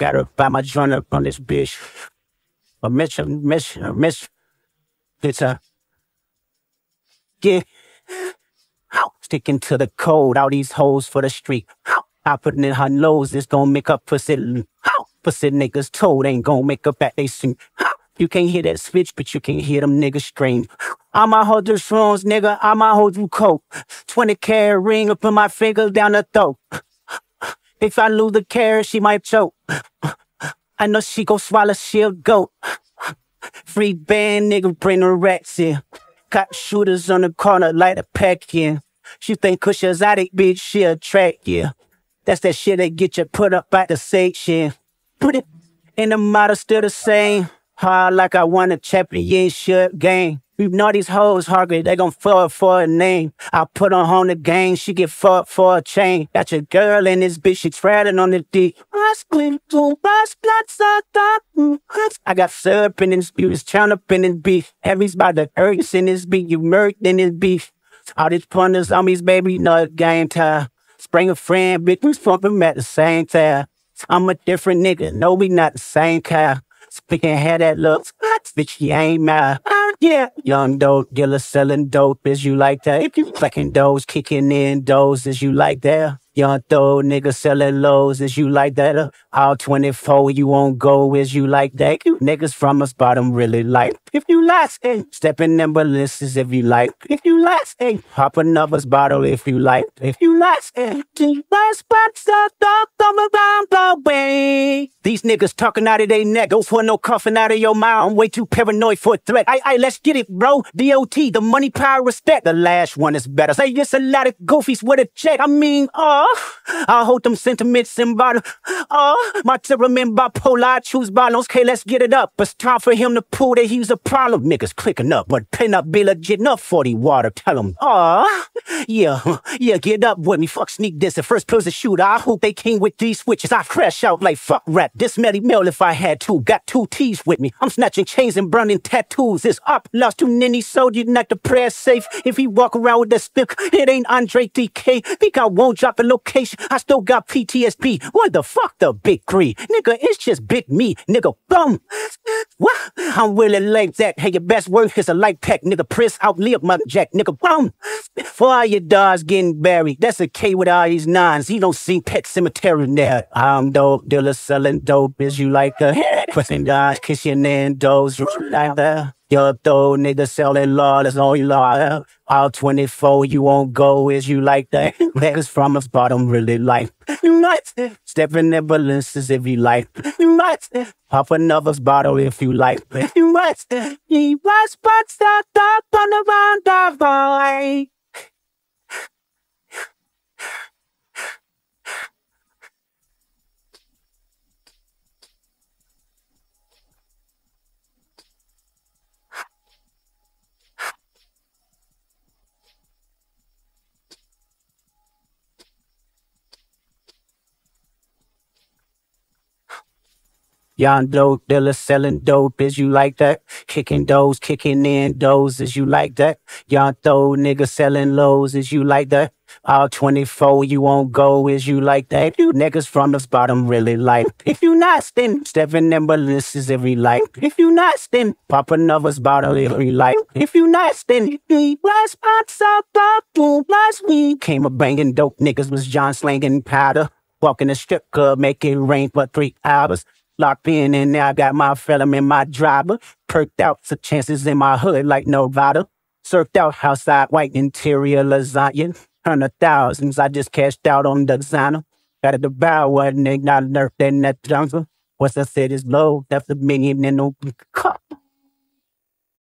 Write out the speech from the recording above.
Gotta buy my joint up on this bitch. A miss, miss, miss. It's a. Yeah. Sticking to the code, all these hoes for the street. I put it in her nose, it's gonna make her pussy. Pussy niggas told ain't gonna make her back they sing. You can't hear that switch, but you can't hear them niggas scream. I'ma hold the shrooms, nigga. I'ma hold you coke. 20 carat ring up in my finger down the throat. If I lose the carat, she might choke. I know she gon' swallow, she'll go. Free band, nigga, bring the rats in. Got shooters on the corner, light a pack in. She think Kush exotic, bitch, she attract, yeah. That's that shit that get you put up by the section. Put it in the model, still the same. Hard like I won a championship game. You know these hoes hungry, they gon' fuck for a name. I put her on the game, she get fucked for a chain. Got your girl in this bitch, she treading on the D. I got syrup in this beef, it's turn up in this beef. Every's by the earth in this beef, you murked in this beef. All these punters on these baby, know game time. Spring a friend, bitch, we fucking at the same time. I'm a different nigga, no, we not the same kind. Speaking how that looks, bitch, you ain't mad. Yeah, young dope dealer selling dope. Is you like that? If you fucking those kicking in those, is you like that? Young throw nigga selling lows, is you like that? All 24, you won't go, is you like that? You niggas from us bottom really like. If you like, eh, hey, step in them balances if you like. If you like, eh, hey, pop another's bottle if you like. If you like, eh, hey, last spots up, around the way. These niggas talking out of their neck, go for no coughing out of your mouth. I'm way too paranoid for a threat. I, I, let's get it, bro. DOT, the money, power, respect. The last one is better. Say it's a lot of goofies with a check. I mean, oh, I hold them sentiments in bottle. Oh, my temperament bipolar, I choose balance. Okay, let's get it up. It's time for him to pull that he's a problem. Niggas clicking up, but pin up, be legit enough for the water. Tell oh, yeah, yeah, get up with me. Fuck sneak this. The first person shoot. I hope they came with these switches. I crash out like fuck rap. This Melly Mill if I had to. Got two T's with me. I'm snatching chains and burning tattoos. It's up. Lost to Ninny soldier, not the prayer safe. If he walk around with that stick, it ain't Andre DK. Think I won't drop the location. I still got PTSD. What the fuck the big three? Nigga, it's just big me. Nigga, bum. What? I'm really like that. Hey, your best work is a light pack. Nigga, press out, live my jack. Nigga, bum. For all your dogs getting buried. That's a K with all these nines. He don't see pet cemetery there. I'm dope dealer selling dope. Is you like a Pussing dogs, uh, kissing and those like that. Though, nigga selling law, that's all you law. All 24, you won't go, is you like that? Niggas from the bottom really like. You like it. Step in balances if you like. It. Pop another bottle if you like. It. He was spots that up on the round of boy. Young dope dealer selling dope, is you like that? Kicking those, kicking in those, is you like that? Throw nigga selling lows, is you like that? All 24, you won't go, is you like that? You niggas from the bottom really like. If you not, then step in balances every like. If you not, then pop another bottle every like. If you not, then last spots up, up, last week. Came a banging dope niggas was John slanging powder. Walking the strip club, make it rain for three hours. Locked in and now I got my film in my driver. Perked out the chances in my hood like Nevada. Surfed out outside white interior lasagna. Hundred thousands, I just cashed out on the designer. Got a devour one, not nerf in that jungle. What's I said is low, that's a million in no car.